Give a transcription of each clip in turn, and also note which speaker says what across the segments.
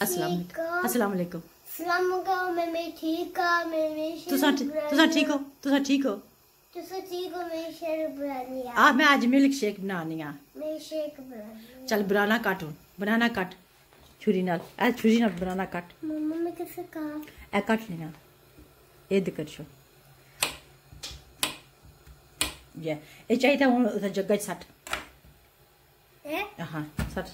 Speaker 1: अस्सलाम अस्सलाम वालेकुम।
Speaker 2: मैं मैं ठीक हूँ मैं मैं
Speaker 1: तुसा तुसा ठीक हो? तुसा ठीक हो?
Speaker 2: तुसा ठीक हो मैं शेर बनानी है।
Speaker 1: आ मैं आज मिल्क शेक बनानी आ
Speaker 2: मैं शेक बनानी
Speaker 1: चल बनाना काट। बनाना काट। छुरी नाल। ए छुरी नाल बनाना काट।
Speaker 2: मम्मा मैं कैसे कहा
Speaker 1: ए काट लेना। ए दिक्कत छो। ये। ए चाहिए उधर जगह सट
Speaker 2: हाँ?
Speaker 1: सट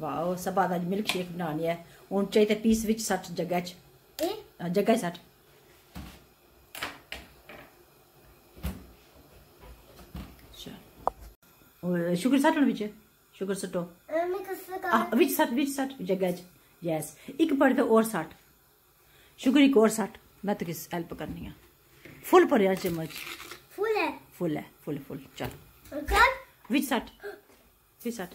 Speaker 1: वाओ सभा मिल्क शेक
Speaker 2: बनानी
Speaker 1: है। हूँ चाहिए पीस बिच सट जगह जगह सट अच्छा।
Speaker 2: शुगर सट्ट
Speaker 1: बिच
Speaker 2: शुगर
Speaker 1: सट्टो। बिच सट बिच सट जगह यस एक भर के और सट शुगर एक और सट मैं तो तुकी हेल्प करनी हूँ? फुल भर चम्मच।
Speaker 2: फुल है?
Speaker 1: फुल
Speaker 2: है फुल
Speaker 1: फुल। चल। बिच सट बिच सट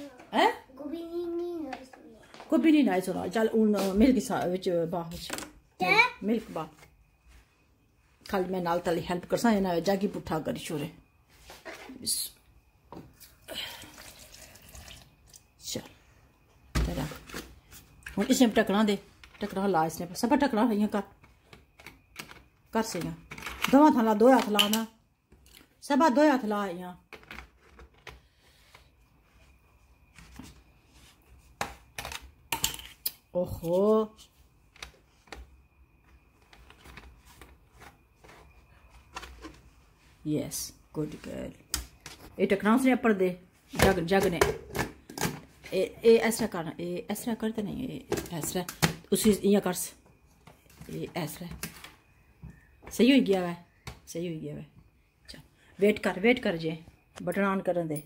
Speaker 1: गोभी नहीं नहीं होना चल
Speaker 2: हूँ
Speaker 1: मिल्क बाह मिल्क बाह खाल मैं नाल ताली हेल्प कर सा इन्हें जागी पुट्ठा करी छोरे चल हूँ इसने ढकना दे ढकना ला इसने सब टकरा इं कर कर से दवा थाला दो हथ लाना सब दो हथ ला इं ojo yes, good girl. ये टकना उसने अपर दे। जग जग ने ए, ऐसा करना। ए, ऐसा करते नहीं। ऐसा। उसी इं कर। ए, ऐसा। सही हो गया वै सही हो गया वै चल वेट कर वेट कर जे। बटन ऑन कर दे।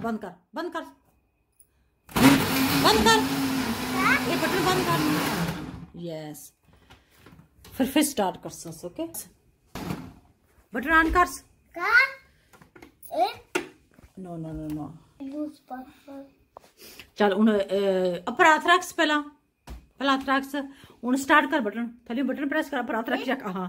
Speaker 1: बंद कर। बंद कर। बंद कर।
Speaker 2: ये बटन
Speaker 1: बंद कर। यस फिर
Speaker 2: फिर स्टार्ट
Speaker 1: कर सस ओके बटन ऑन कर। नो नो नो नो चल हूँ अपर हाथ रख पहला। पहला हाथ रख। हूँ स्टार्ट कर बटन। थले बटन प्रेस कर अपर हाथ रख। हाँ।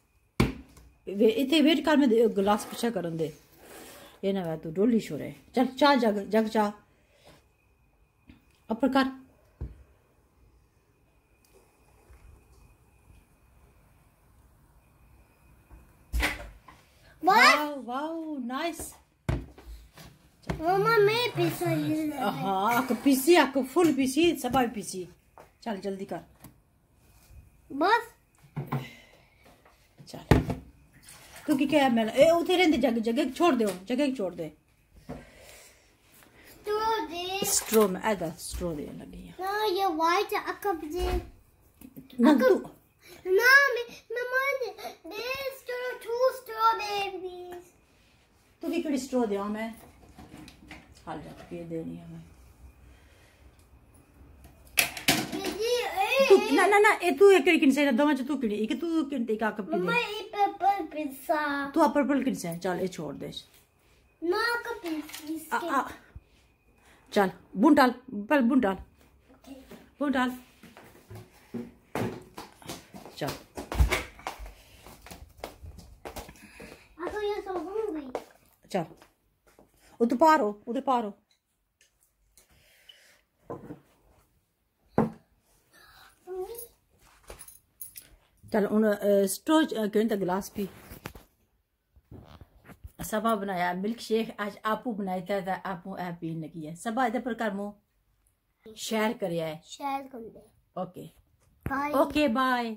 Speaker 1: ਨਾਲ ਫੇਰ ਆਲੀ ਰੱਖੀ ਰੱਖ ਓਹੋ ਸਭਾ ਚਲੋ ਜਗ ਚਾਓ ਜਗ ਦਵਾ ਥਾਂ ਲਪੜ ਦਵਾ ਥਾਂ ਲਪੜੀਆਂ ਹੁਣ ਬਾਤ ਹੈ ਮੈਂ ਟੇਸਟ ਕੀਤਾ ਹੋਇਆ ਤਾਂ ਬੜਾ ਮਜ਼ੇ ਨਾਲ ਬਣਦਾ ਵਿੱਚ ਖਜੂਰ ਪਾਈ ਹੈ ਪੱਤੇ
Speaker 2: Bas, bas, bas.
Speaker 1: ਵੇ ਇੱਥੇ ਵੇਟ ਕਰ ਮੈਂ ਦੇ- ਗਲਾਸ ਪਿੱਛਾ ਕਰਨ ਦੇ ਇਹ ਨਾ ਵੇ ਤੂੰ ਡੋਲੀ ਸ਼ੋਰੇ ਚੱਲ ਚਾਹ ਜਗ ਜਗ ਚਾਹ ਅਪਰ ਕਰ
Speaker 2: Wat?
Speaker 1: Wow wow nice
Speaker 2: Mama, mee pizza hier.
Speaker 1: ਹਾਂ ਅਕ ਪੀਸੀ ਅਕ ਫੁੱਲ ਪੀਸੀ ਸਭਾ ਪੀਸੀ ਚੱਲ ਜਲਦੀ ਕਰ
Speaker 2: Bas?
Speaker 1: ਚੱਲ ਕਿਉਂਕਿ ਕਿਹਾ ਮੈਂ ਇਹ ਉਥੇ ਰਹਿੰਦੇ ਜਗ ਜਗ ਛੋੜ ਦਿਓ ਜਗ੍ਹਾ ਛੋੜ ਦੇ
Speaker 2: Doe dit.
Speaker 1: ਸਟ੍ਰੋ ਮੈਂ ਇਹਦਾ ਸਟ੍ਰੋ ਦੇ ਲੱਗੀ ਆ
Speaker 2: Nou, je white akkerbedin.
Speaker 1: ਨਾ ਤੂੰ
Speaker 2: No, mama, this are two strawberries.
Speaker 1: ਤੂੰ ਵੀ ਕਿਹੜੀ ਸਟ੍ਰੋ ਦਿਆਂ ਮੈਂ ਹਾਲ ਜਾ ਕੇ ਦੇਣੀ ਆ ਮੈਂ ਤੂੰ ਨਾ ਨਾ ਨਾ ਇਹ ਤੂੰ ਇੱਕ ਕਿੰਨੇ ਸੇ ਦੋਵਾਂ ਚ ਤੂੰ ਕਿਹੜੀ ਇੱਕ ਤੂੰ ਕਿੰਨੇ ਇੱਕ ਕੱਪ
Speaker 2: Mama,
Speaker 1: पिज्जा तू पर्पल किड्स
Speaker 2: है चल
Speaker 1: ये छोड़ दे। ना का पिज्जा
Speaker 2: चल
Speaker 1: बुन डाल
Speaker 2: पहले बुन डाल। बुन डाल। चल।
Speaker 1: चल। उधर पारो हो उधर पार चल हूँ स्टोज केह् गिलास ग्लास पी सबा बनाया मिल्क शेक आज आपू बनाया था, था आपू ऐ पीन लगी है सबा इधर पर कर मुँह शेयर करिया है
Speaker 2: शेयर कर दे।
Speaker 1: Okay
Speaker 2: bye
Speaker 1: okay bye